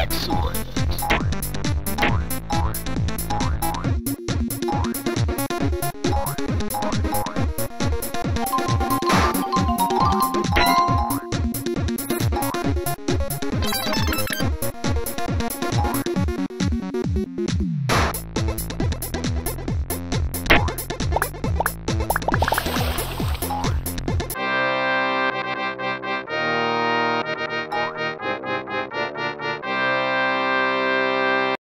Excellent.